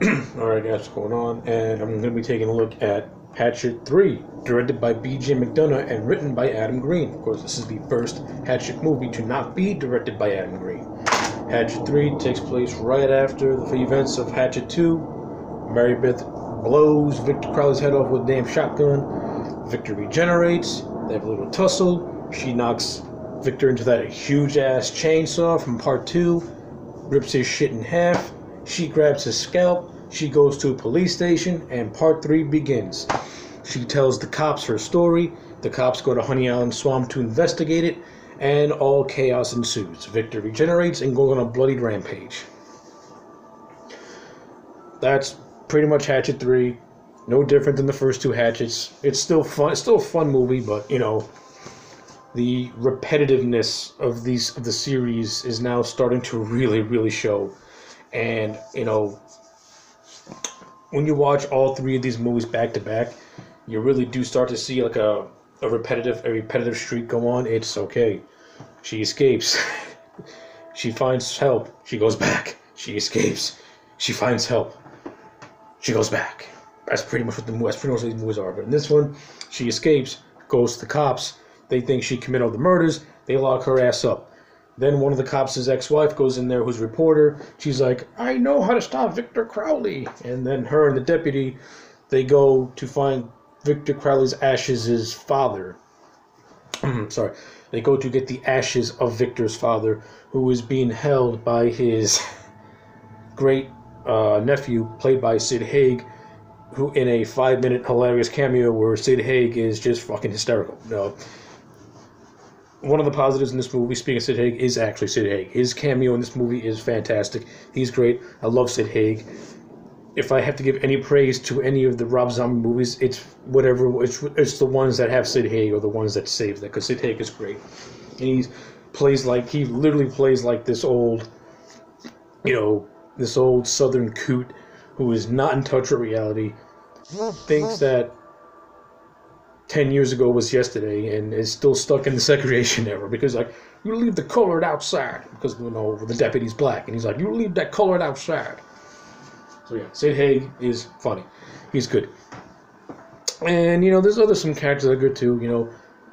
Alright, guys, what's going on? And I'm going to be taking a look at Hatchet 3, directed by B.J. McDonnell and written by Adam Green. Of course, this is the first Hatchet movie to not be directed by Adam Green. Hatchet 3 takes place right after the events of Hatchet 2. Mary Beth blows Victor Crowley's head off with a damn shotgun. Victor regenerates. They have a little tussle. She knocks Victor into that huge ass chainsaw from part 2, rips his shit in half. She grabs his scalp. She goes to a police station, and part three begins. She tells the cops her story. The cops go to Honey Island Swamp to investigate it, and all chaos ensues. Victor regenerates and goes on a bloody rampage. That's pretty much Hatchet 3. No different than the first two Hatchets. It's still fun. It's still a fun movie, but you know, the repetitiveness of these of the series is now starting to really, really show. And you know, when you watch all three of these movies back to back, you really do start to see like a, a repetitive a repetitive streak go on. It's okay. She escapes. she finds help. She goes back. She escapes. She finds help. She goes back. That's pretty much what the that's pretty much what these movies are. But in this one, she escapes, goes to the cops. They think she committed all the murders. They lock her ass up. Then one of the cops' ex-wife goes in there, who's a reporter. She's like, "I know how to stop Victor Crowley." And then her and the deputy, they go to find Victor Crowley's ashes' father. Sorry, they go to get the ashes of Victor's father, who is being held by his great uh, nephew, played by Sid Haig, who in a five-minute hilarious cameo where Sid Haig is just fucking hysterical. No one of the positives in this movie, speaking of Sid Haig, is actually Sid Haig. His cameo in this movie is fantastic. He's great. I love Sid Haig. If I have to give any praise to any of the Rob Zombie movies, it's whatever. It's it's the ones that have Sid Haig or the ones that save that because Sid Haig is great. And he plays like he literally plays like this old, you know, this old Southern coot who is not in touch with reality. Thinks that 10 years ago was yesterday and is still stuck in the segregation era because like you leave the colored outside because you know the deputy's black and he's like you leave that colored outside. So yeah sid haig is funny. He's good. And you know there's other some characters that are good too. You know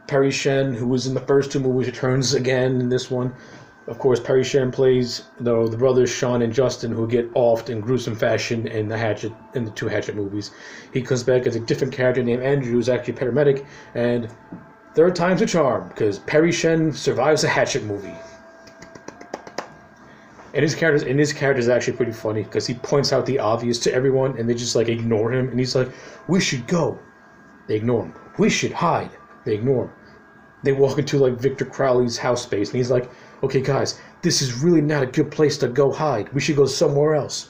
perry shen who was in the first two movies returns again in this one of course, Perry Shen plays though the brothers Sean and Justin, who get offed in gruesome fashion in the Hatchet in the two Hatchet movies. He comes back as a different character named Andrew, who's actually a paramedic, and third time's a charm because Perry Shen survives a Hatchet movie. And his character, and his character is actually pretty funny because he points out the obvious to everyone, and they just like ignore him. And he's like, "We should go." They ignore him. We should hide. They ignore him. They walk into like Victor Crowley's house space, and he's like, okay, guys, this is really not a good place to go hide. We should go somewhere else.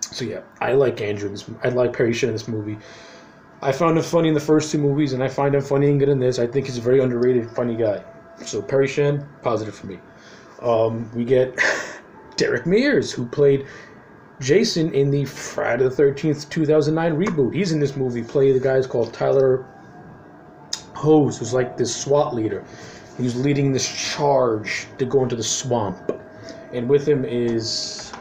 So yeah, I like Andrew. This, I like Perry Shen in this movie. I found him funny in the first two movies, and I find him funny and good in this. I think he's a very underrated, funny guy. So Perry Shen, positive for me. Um, we get Derek Mears, who played Jason in the Friday the Thirteenth 2009 reboot. He's in this movie. Play the guy's called Tyler Hose, who's like this SWAT leader. He's leading this charge to go into the swamp. And with him is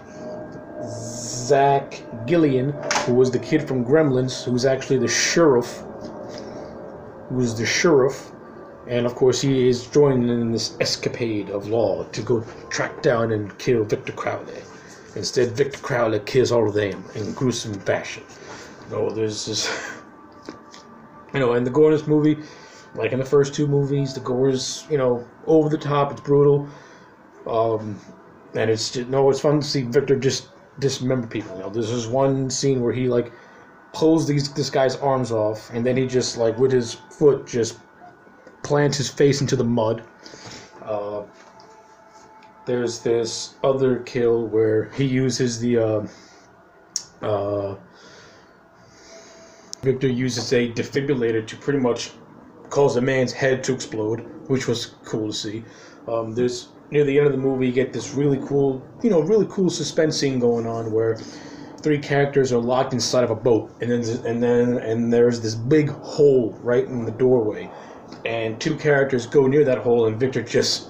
Zach Galligan, who was the kid from Gremlins, who's actually the sheriff. Who's the sheriff. And of course, he is joining in this escapade of law to go track down and kill Victor Crowley. Instead, Victor Crowley kills all of them in gruesome fashion. No, there's this. You know, and the gore movie like in the first two movies, the gore is you know over the top. It's brutal, um, and it's just, no. It's fun to see Victor just dismember people. You know, there's this one scene where he like pulls these this guy's arms off, and then he just like with his foot just plants his face into the mud. Uh, there's this other kill where he uses the uh, uh, Victor uses a defibrillator to pretty much cause a man's head to explode, which was cool to see. Um, there's near the end of the movie, you get this really cool, you know, really cool suspense scene going on where three characters are locked inside of a boat, and then and then and there's this big hole right in the doorway, and two characters go near that hole, and Victor just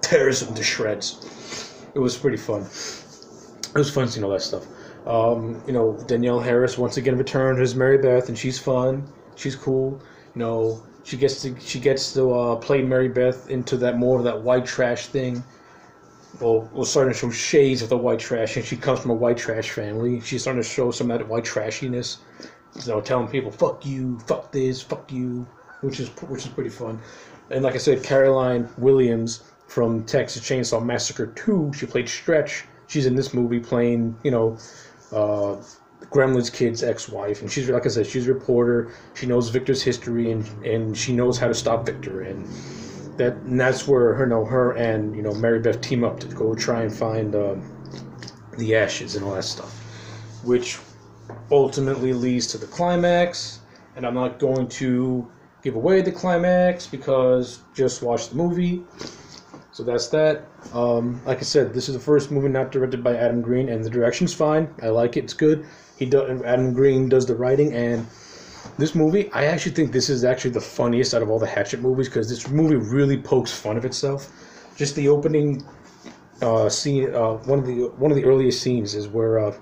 tears them to shreds. It was pretty fun. It was fun seeing all that stuff. Um, you know, Danielle Harris once again returned as Mary Beth, and she's fun. She's cool. Know, she gets to she gets to uh, play Mary Beth into that more of that white trash thing. Well, we're starting to show shades of the white trash, and she comes from a white trash family. She's starting to show some of that white trashiness. You know, telling people "fuck you," "fuck this," "fuck you," which is which is pretty fun. And like I said, Caroline Williams from Texas Chainsaw Massacre 2, she played Stretch. She's in this movie playing, you know, uh, Gremlin's kid's ex-wife, and she's like I said, she's a reporter. She knows Victor's history, and and she knows how to stop Victor, and that and that's where her, you know, her and you know Mary Beth team up to go try and find um, the ashes and all that stuff, which ultimately leads to the climax. And I'm not going to give away the climax because just watch the movie. So that's that. Um, like I said, this is the first movie not directed by Adam Green, and the direction's fine. I like it; it's good. He. Adam Green does the writing, and this movie, I actually think this is actually the funniest out of all the Hatchet movies because this movie really pokes fun of itself. Just the opening uh, scene, uh, one of the one of the earliest scenes is where uh,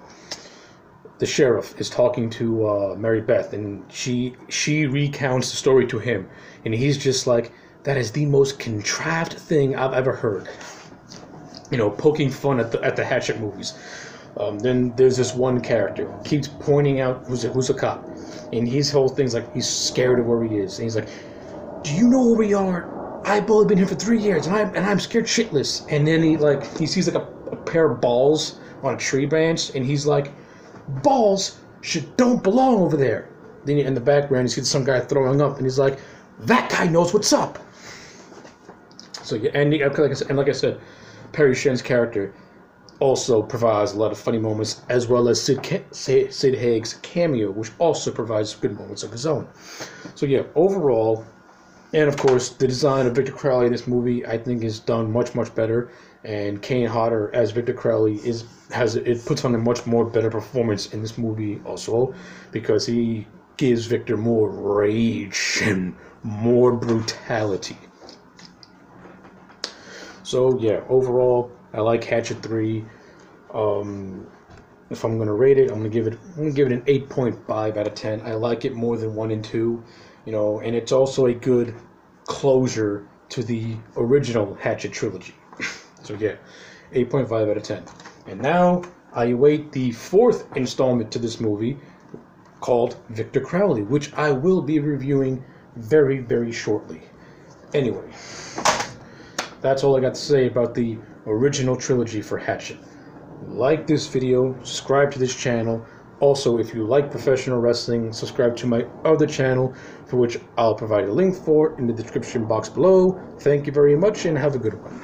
the sheriff is talking to uh, Mary Beth, and she she recounts the story to him, and he's just like, "That is the most contrived thing I've ever heard." You know, poking fun at the at the Hatchet movies. Um, then there's this one character keeps pointing out who's a, who's a cop, and his whole thing's like he's scared of where he is, and he's like, "Do you know where we are? I've only been here for three years, and I'm and I'm scared shitless." And then he like he sees like a, a pair of balls on a tree branch, and he's like, "Balls should don't belong over there." Then in the background, you see some guy throwing up, and he's like, "That guy knows what's up." So yeah, and like I said, and like I said, Perry Shen's character also provides a lot of funny moments, as well as Sid, Sid, Sid Haig's cameo, which also provides good moments of his own. So yeah, overall, and of course, the design of Victor Crowley in this movie, I think, is done much much better. And Kane Hodder as Victor Crowley is has it puts on a much more better performance in this movie also, because he gives Victor more rage and more brutality. So yeah, overall, I like Hatchet Three. Um, if I'm gonna rate it, I'm gonna give it I'm gonna give it an 8.5 out of 10. I like it more than one and two, you know, and it's also a good closure to the original Hatchet trilogy. so yeah, 8.5 out of 10. And now I await the fourth installment to this movie called Victor Crowley, which I will be reviewing very very shortly. Anyway, that's all I got to say about the original trilogy for Hatchet. Like this video, subscribe to this channel. Also, if you like professional wrestling, subscribe to my other channel, for which I'll provide a link for in the description box below. Thank you very much and have a good one.